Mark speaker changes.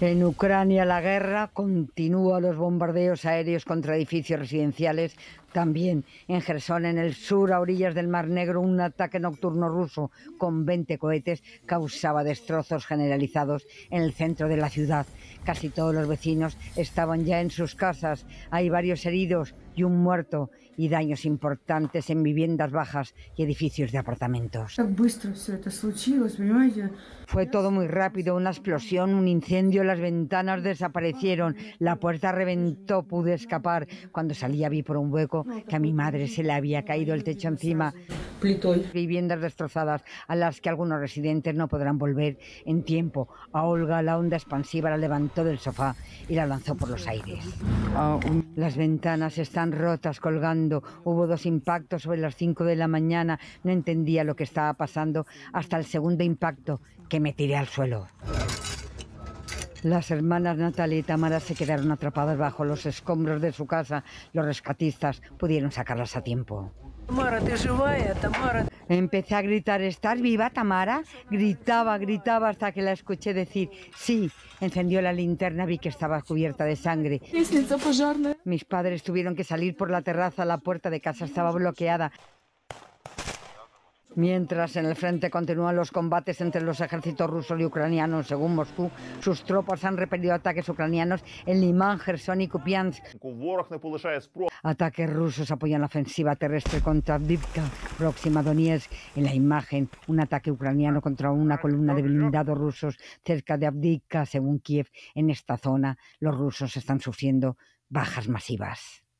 Speaker 1: En Ucrania la guerra continúa los bombardeos aéreos contra edificios residenciales. También en Gerson, en el sur, a orillas del Mar Negro, un ataque nocturno ruso con 20 cohetes causaba destrozos generalizados en el centro de la ciudad. Casi todos los vecinos estaban ya en sus casas. Hay varios heridos y un muerto y daños importantes en viviendas bajas y edificios de apartamentos. Fue todo muy rápido, una explosión, un incendio, las ventanas desaparecieron, la puerta reventó, pude escapar. Cuando salía vi por un hueco que a mi madre se le había caído el techo encima. Viviendas destrozadas a las que algunos residentes no podrán volver en tiempo. A Olga la onda expansiva la levantó del sofá y la lanzó por los aires. Las ventanas están rotas colgando. Hubo dos impactos sobre las 5 de la mañana. No entendía lo que estaba pasando hasta el segundo impacto que me tiré al suelo. Las hermanas Natalia y Tamara se quedaron atrapadas bajo los escombros de su casa. Los rescatistas pudieron sacarlas a tiempo. Empecé a gritar, ¿estás viva, Tamara? Gritaba, gritaba hasta que la escuché decir, sí. Encendió la linterna, vi que estaba cubierta de sangre. Mis padres tuvieron que salir por la terraza, la puerta de casa estaba bloqueada. Mientras en el frente continúan los combates entre los ejércitos rusos y ucranianos, según Moscú, sus tropas han repelido ataques ucranianos en Limán, Gerson y Kupiansk. Ataques rusos apoyan la ofensiva terrestre contra Avdivka, próxima a Donetsk. En la imagen, un ataque ucraniano contra una columna de blindados rusos cerca de Avdivka, según Kiev. En esta zona, los rusos están sufriendo bajas masivas.